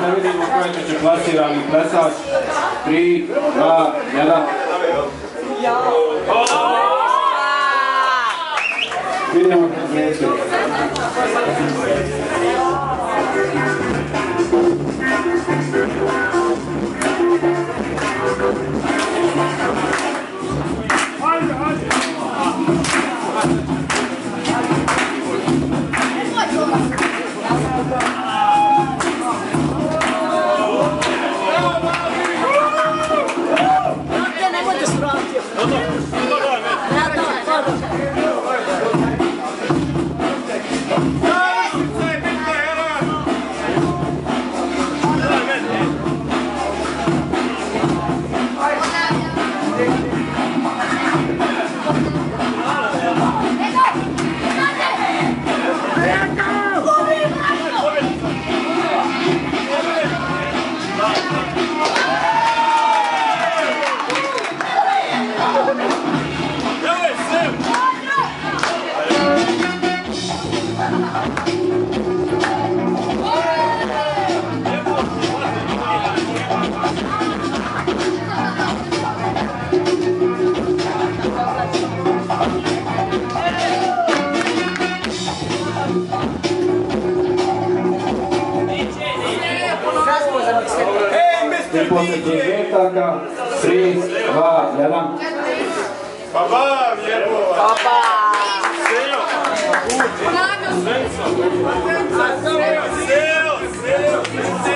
Da vidimo koji će se plasirani plesač. 3, 2, 1. Idemo konferenciju. 合作。Produžetaka. 3, 2, 1. Papá, minha boa! Papá! Seu! Seu! Seu! Seu!